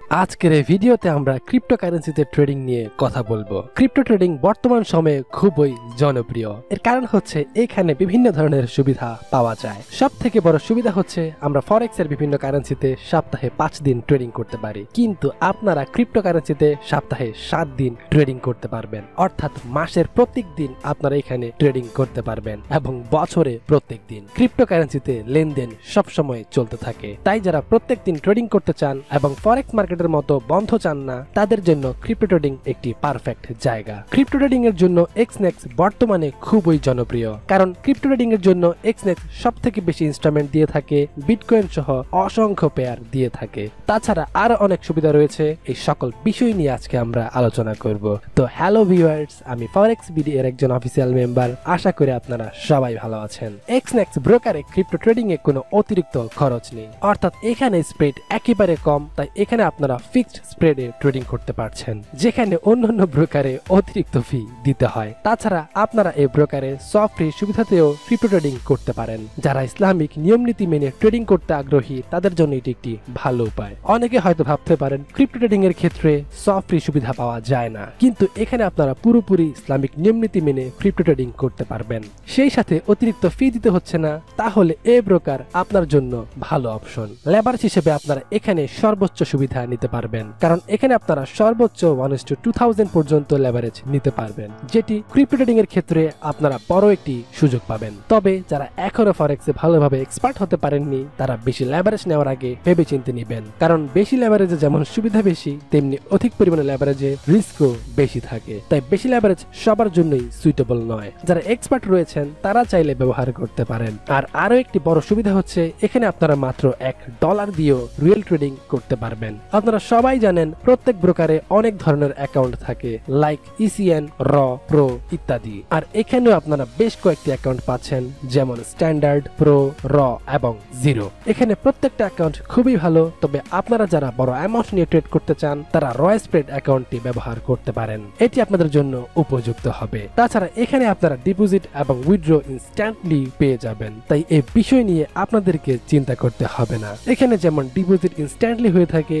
আজকের এই ভিডিওতে আমরা ক্রিপ্টোকারেন্সিতে ট্রেডিং নিয়ে কথা বলব। ক্রিপ্টো ট্রেডিং বর্তমান সময়ে খুবই জনপ্রিয়। এর কারণ হচ্ছে এখানে বিভিন্ন ধরনের সুবিধা পাওয়া যায়। সব থেকে বড় সুবিধা হচ্ছে আমরা ফরেক্স এর বিভিন্ন কারেন্সিতে সপ্তাহে পাঁচ দিন ট্রেডিং করতে পারি। কিন্তু আপনারা ক্রিপ্টোকারেন্সিতে সপ্তাহে সাত দিন ট্রেডিং করতে পারবেন। অর্থাৎ মাসের প্রত্যেক দিন আপনারা এখানে ট্রেডিং করতে পারবেন এবং বছরে প্রত্যেক দিন। ক্রিপ্টোকারেন্সিতে লেনদেন সবসময় চলতে থাকে। তাই যারা প্রত্যেক দিন ট্রেডিং করতে চান এবং ফরেক্স মার্কেটের মতো বন্ধ চান না। তাদের জন্য ক্রিপ্টো ট্রেডিং একটি পারফেক্ট জায়গা। ক্রিপ্টো ট্রেডিং এর জন্য এক্সনেক্স বর্তমানে খুবই জনপ্রিয়। কারণ ক্রিপ্টো ট্রেডিং এর জন্য এক্সনেক্স সব থেকে বেশি ইনস্ট্রুমেন্ট দিয়ে থাকে বিটকয়েন সহ অসংখ্য পেয়ার দিয়ে থাকে। তাছাড়া আরও অনেক সুবিধা রয়েছে, এই সকল বিষয় নিয়ে আজকে আমরা আলোচনা করব। তো হ্যালো ভিউয়ার্স আমি ফরেক্স বিডি এর একজন অফিসিয়াল মেম্বার আশা করি আপনারা সবাই ভালো আছেন। এক্সনেক্স ব্রোকারে ক্রিপ্টো ট্রেডিং এ কোনো অতিরিক্ত খরচ নেই। অর্থাৎ এখানে স্প্রেড একেবারে কম, তাই এখানে আপনারা ফিক্সড স্প্রেডে ট্রেডিং করতে পারছেন, যেখানে অন্যান্য ব্রোকারে অতিরিক্ত ফি দিতে হয়। তাছাড়া আপনারা এই ব্রোকারে সফট সুবিধাতেও ক্রিপ্টো ট্রেডিং করতে পারেন। যারা ইসলামিক নিয়ম নীতি মেনে ট্রেডিং করতে আগ্রহী, তাদের জন্য এটি একটি ভালো উপায়। অনেকে হয়তো ভাবতে পারেন ক্রিপ্টো ট্রেডিং এর ক্ষেত্রে সফট সুবিধা পাওয়া যায় না। কিন্তু এখানে আপনারা পুরোপুরি ইসলামিক নিয়ম নীতি মেনে ক্রিপ্টো ট্রেডিং করতে পারবেন। সেই সাথে অতিরিক্ত ফি দিতে হচ্ছে না, তাহলে এ ব্রোকার আপনার জন্য ভালো অপশন লেবার্স হিসেবে আপনারা এখানে সর্বোচ্চ সুবিধা নিতে পারবেন। কারণ এখানে আপনারা সর্বোচ্চ ওয়ান টু টু থাউজেন্ড পর্যন্ত লেভারেজ নিতে পারবেন, যেটি ক্রিপ্টো ট্রেডিং এর ক্ষেত্রে আপনারা বড় একটি সুযোগ পাবেন। তবে যারা এখনও ফরেক্সে ভালোভাবে এক্সপার্ট হতে পারেননি, তারা বেশি লেভারেজ নেওয়ার আগে ভেবে চিন্তে নেবেন। কারণ বেশি লেভারেজে যেমন সুবিধা বেশি, তেমনি অধিক পরিমাণে লেভারেজে রিস্কও বেশি থাকে। তাই বেশি লেভারেজ সবার জন্যই সুইটেবল নয়। যারা এক্সপার্ট রয়েছেন, তারা চাইলে ব্যবহার করতে পারেন। আর আরও একটি বড় সুবিধা হচ্ছে, এখানে আপনারা মাত্র এক ডলার দিয়েও রিয়েল ট্রেডিং করতে পারবেন। আপনারা সবাই জানেন প্রত্যেক ব্রোকারে অনেক ধরনের অ্যাকাউন্ট থাকে লাইক ইসিএন র প্রো ইত্যাদি। আর এখানেও আপনারা বেশ কয়েকটি অ্যাকাউন্ট পাচ্ছেন, যেমন স্ট্যান্ডার্ড প্রো র এবং জিরো এখানে প্রত্যেকটা অ্যাকাউন্ট খুবই ভালো, তবে আপনারা যারা বড় অ্যামাউন্ট নিয়ে ট্রেড করতে চান, তারা রয় স্প্রেড অ্যাকাউন্টটি ব্যবহার করতে পারেন। এটি আপনাদের জন্য উপযুক্ত হবে। তাছাড়া এখানে আপনারা ডিপোজিট এবং উইথড্র ইনস্ট্যান্টলি পেয়ে যাবেন। তাই এই বিষয় নিয়ে আপনাদেরকে চিন্তা করতে হবে না। এখানে যেমন ডিপোজিট ইনস্ট্যান্টলি হয়ে থাকে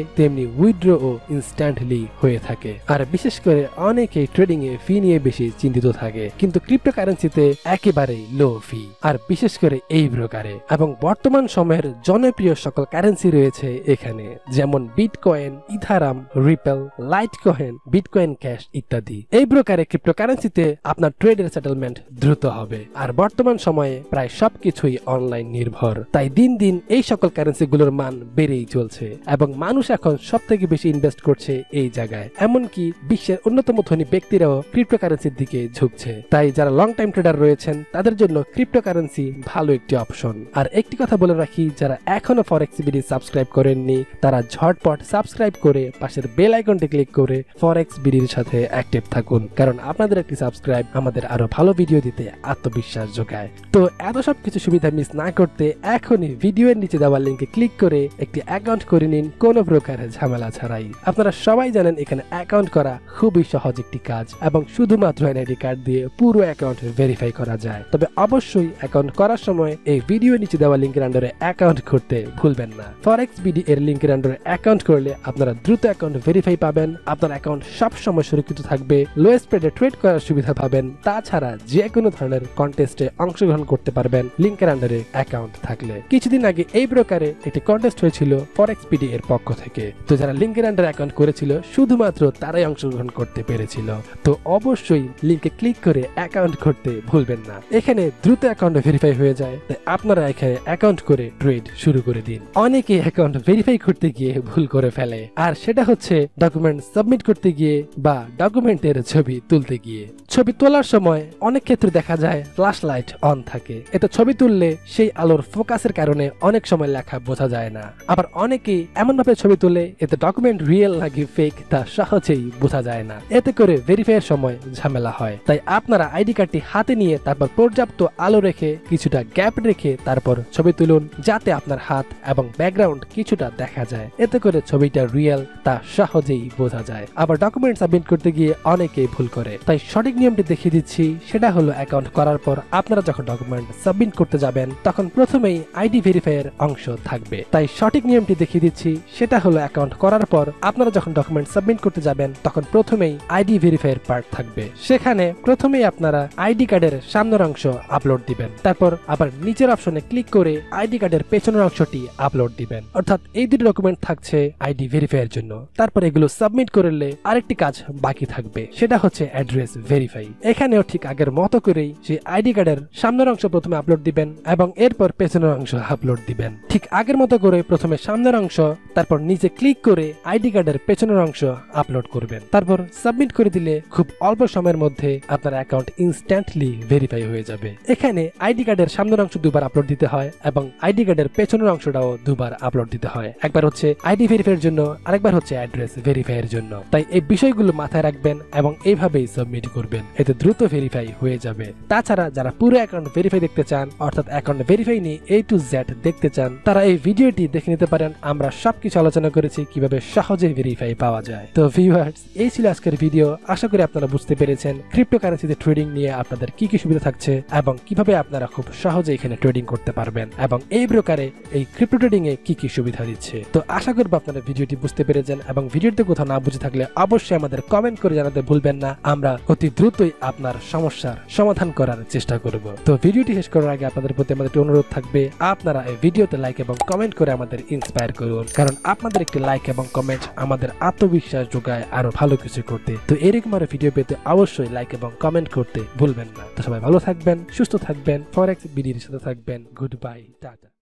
উইথড্র ও ইনস্ট্যান্টলি হয়ে থাকে। আর বিশেষ করে অনেকেই ট্রেডিং এ ফি নিয়ে বেশি চিন্তিত থাকে, কিন্তু ক্রিপ্টো কারেন্সিতে একেবারেই লো ফি আর বিশেষ করে এই প্রকারে এবং বর্তমান সময়ের জনপ্রিয় সকল কারেন্সি রয়েছে এখানে, যেমন bitcoin ethereum ripple litecoin bitcoin cash ইত্যাদি। এই প্রকারে ক্রিপ্টো কারেন্সিতে আপনার ট্রেডের সেটেলমেন্ট দ্রুত হবে। আর বর্তমান সময়ে প্রায় সবকিছুই অনলাইন নির্ভর। তাই দিন দিন এই সকল কারেন্সি গুলোর মান বেড়েই চলছে। এবং মানুষ এখন সব থেকে বেশি ইনভেস্ট করছে এই জায়গায়। এমনকি বিশ্বের অন্যতম ধনী ব্যক্তিরাও ক্রিপ্টো কারেন্সির দিকে ঝুঁকছে। তাই যারা লং টাইম ট্রেডার রয়েছেন, তাদের জন্য ক্রিপ্টো কারেন্সি ভালো একটি অপশন আর একটি কথা বলে রাখি, যারা এখনও ফরেক্স বিডি সাবস্ক্রাইব করেননি, তারা ঝটপট সাবস্ক্রাইব করে পাশের বেল আইকনটি ক্লিক করে ফরেক্স বিডির সাথে অ্যাক্টিভ থাকুন। কারণ আপনাদের একটি সাবস্ক্রাইব আমাদের আরও ভালো ভিডিও দিতে আত্মবিশ্বাস যোগায়। তো এত সব কিছু সুবিধা মিস না করতে এখনই ভিডিওর নিচে দেওয়া লিঙ্কে ক্লিক করে একটি অ্যাকাউন্ট করে নিন কোনো প্রকারের ঝামেলা ছাড়াই। আপনারা সবাই জানেন এখানে অ্যাকাউন্ট করা খুবই সহজ একটি কাজ এবং শুধুমাত্র এনআইডি কার্ড দিয়ে পুরো অ্যাকাউন্ট ভেরিফাই করা যায়। তবে অবশ্যই অ্যাকাউন্ট করার সময় এই ভিডিও নিচে দেওয়া লিঙ্কের আন্ডারে অ্যাকাউন্ট করতে ভুলবেন না। ফরেক্স বিডি এর লিঙ্কের আন্ডারে অ্যাকাউন্ট করলে আপনারা দ্রুত অ্যাকাউন্ট ভেরিফাই পাবেন। আপনার অ্যাকাউন্ট সব সময় সুরক্ষিত থাকবে। লো স্প্রেডে ট্রেড করার সুবিধা পাবেন। তাছাড়া যে কোনো ধরনের কন্টেস্টে অংশগ্রহণ করতে পারবেন লিঙ্কের আন্ডারে অ্যাকাউন্ট থাকলে। কিছুদিন আগে এই প্রকারে একটি কন্টেস্ট হয়েছিল ফরেক্স বিডি এর পক্ষ থেকে। তো যারা লিঙ্কের আন্ডারে অ্যাকাউন্ট করেছিল, শুধুমাত্র তারাই অংশগ্রহণ করতে পেরেছিল। তো অবশ্যই লিঙ্কে ক্লিক করে অ্যাকাউন্ট করতে ভুলবেন না। এখানে দ্রুত অ্যাকাউন্ট ভেরিফাই হয়ে যায়। তাই আপনারা এখানে অ্যাকাউন্ট করে ট্রেড শুরু করে দিন। অনেকে অ্যাকাউন্ট ভেরিফাই করতে গিয়ে ভুল করে ফেলে। আর সেটা হচ্ছে ডকুমেন্ট সাবমিট করতে গিয়ে বা ডকুমেন্টের ছবি তুলতে গিয়ে। ছবি তোলার সময় অনেক ক্ষেত্রে দেখা যায় ফ্ল্যাশ লাইট অন থাকে। এতে ছবি তুললে সেই আলোর ফোকাসের কারণে অনেক সময় লেখা বোঝা যায় না। আবার অনেকেই এমন ভাবে ছবি তুলে এতে ডকুমেন্ট রিয়েল নাকি ফেক তা সহজেই বোঝা যায় না। এতে করে ভেরিফাইয়ের সময় ঝামেলা হয়। তাই আপনারা আইডি কার্ডটি হাতে নিয়ে তারপর পর্যাপ্ত আলো রেখে কিছুটা গ্যাপ রেখে তারপর ছবি তুলুন, যাতে আপনার হাত এবং ব্যাকগ্রাউন্ড কিছুটা দেখা যায়। এতে করে ছবিটা রিয়েল তা সহজেই বোঝা যায়। আবার ডকুমেন্ট সাবমিট করতে গিয়ে অনেকেই ভুল করে। তাই সঠিক নিয়মটি দেখিয়ে দিচ্ছি। সেটা হলো অ্যাকাউন্ট করার পর আপনারা যখন ডকুমেন্ট সাবমিট করতে যাবেন, তখন প্রথমেই আইডি ভেরিফাইয়ের অংশ থাকবে। তাই সঠিক নিয়মটি দেখিয়ে দিচ্ছি। সেটা হলো অ্যাকাউন্ট করার পর আপনারা যখন ডকুমেন্ট সাবমিট করতে যাবেন, তখন প্রথমেই আইডি ভেরিফাইয়ের পার্ট থাকবে। সেখানে প্রথমেই আপনারা আইডি কার্ডের সামনের অংশ আপলোড দিবেন। তারপর আবার নিচের অপশনে ক্লিক করে আইডি কার্ডের পেছনের অংশটি আপলোড দিবেন। অর্থাৎ এই দুটি ডকুমেন্ট থাকছে আইডি ভেরিফাইয়ের জন্য। তারপর এগুলো সাবমিট করলে আরেকটি কাজ বাকি থাকবে, সেটা হচ্ছে অ্যাড্রেস ভেরিফাই এখানেও ঠিক আগের মতো করেই সেই আইডি কার্ডের সামনের অংশ প্রথমে আপলোড দিবেন এবং এরপর পেছনের অংশ আপলোড দিবেন। ঠিক আগের মতো করে প্রথমে সামনের অংশ, তারপর নিচে ক্লিক করে আইডি কার্ডের পেছনের অংশ আপলোড করবেন। তারপর সাবমিট করে দিলে খুব অল্প সময়ের মধ্যে আপনার অ্যাকাউন্ট ইনস্ট্যান্টলি ভেরিফাই হয়ে যাবে। এখানে আইডি কার্ডের সামনের অংশ দুবার আপলোড দিতে হয় এবং আইডি কার্ডের পেছনের অংশটাও দুবার আপলোড দিতে হয়। একবার হচ্ছে আইডি ভেরিফাইয়ের জন্য, আরেকবার হচ্ছে অ্যাড্রেস ভেরিফাইয়ের জন্য। তাই এই বিষয়গুলো মাথায় রাখবেন এবং এইভাবেই সাবমিট করবেন। এতে দ্রুত ভেরিফাই হয়ে যাবে। তাছাড়া যারা পুরো অ্যাকাউন্ট ভেরিফাই দেখতে চান, অর্থাৎ অ্যাকাউন্ট ভেরিফাই নিয়ে এ টু জেড দেখতে চান, তারা এই ভিডিওটি দেখে নিতে পারেন। আমরা সবকিছু আলোচনা করেছি। কীভাবে সহজে ভেরিফাই পাওয়া যায়। তো ভিউয়ার্স এই ছিল আজকের ভিডিও আশা করি আপনারা বুঝতে পেরেছেন ক্রিপ্টোকারেন্সিতে ট্রেডিং নিয়ে আপনাদের কি কি সুবিধা থাকছে এবং কীভাবে আপনারা খুব সহজে এখানে ট্রেডিং করতে পারবেন এবং এই প্রকারে এই ক্রিপ্টো ট্রেডিং এ কি কি সুবিধা দিচ্ছে। তো আশা করব আপনারা ভিডিওটি বুঝতে পেরেছেন এবং ভিডিওতে কোথাও না বুঝে থাকলে অবশ্যই আমাদের কমেন্ট করে জানাতে ভুলবেন না। আমরা অতি দ্রুতই আপনার সমস্যার সমাধান করার চেষ্টা করব। তো ভিডিওটি শেষ করার আগে আপনাদের প্রতি আমাদের অনুরোধ থাকবে, আপনারা এই ভিডিওতে লাইক এবং কমেন্ট করে আমাদের ইন্সপায়ার করুন। কারণ আপনাদের একটি লাইক এবং কমেন্ট আমাদের আত্মবিশ্বাস যোগায় আরও ভালো কিছু করতে। তো এরকম আরও ভিডিও পেতে অবশ্যই লাইক এবং কমেন্ট করতে ভুলবেন না। তো সবাই ভালো থাকবেন, সুস্থ থাকবেন ফরেক্স বিডির সাথে থাকবেন। Goodbye tata.